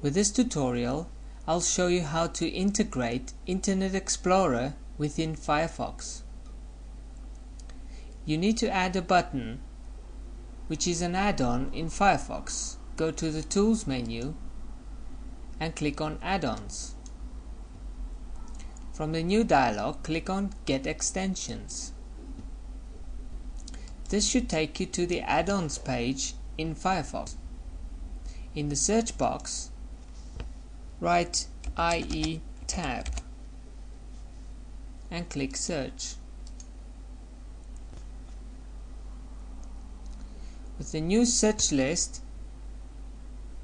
With this tutorial, I'll show you how to integrate Internet Explorer within Firefox. You need to add a button, which is an add-on in Firefox. Go to the Tools menu and click on Add-ons. From the new dialog, click on Get Extensions. This should take you to the Add-ons page in Firefox. In the search box, write IE tab and click search. With the new search list,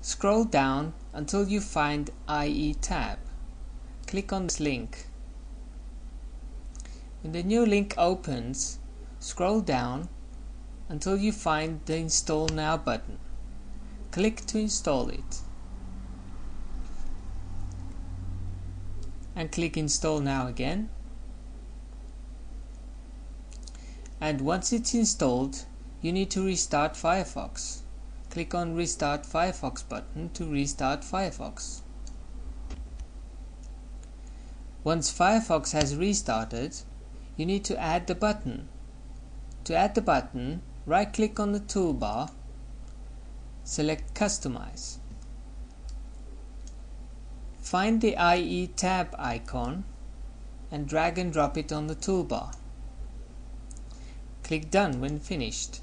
scroll down until you find IE tab. Click on this link. When the new link opens, scroll down until you find the Install Now button. Click to install it. And click Install Now again. And once it's installed, you need to restart Firefox. Click on Restart Firefox button to restart Firefox. Once Firefox has restarted, you need to add the button. To add the button, right click on the toolbar, select Customize. Find the IE tab icon and drag and drop it on the toolbar. Click Done when finished.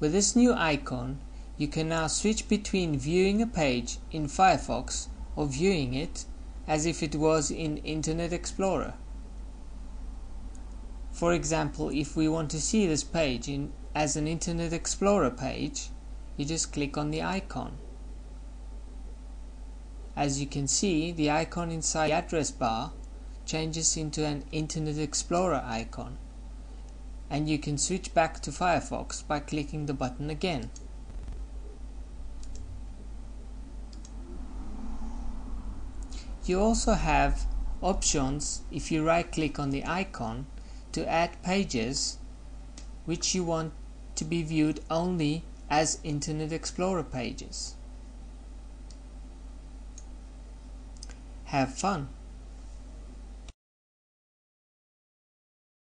With this new icon, you can now switch between viewing a page in Firefox or viewing it as if it was in Internet Explorer. For example, if we want to see this page in, as an Internet Explorer page, you just click on the icon. As you can see, the icon inside the address bar changes into an Internet Explorer icon and you can switch back to Firefox by clicking the button again. You also have options if you right click on the icon to add pages which you want to be viewed only as Internet Explorer pages. Have fun!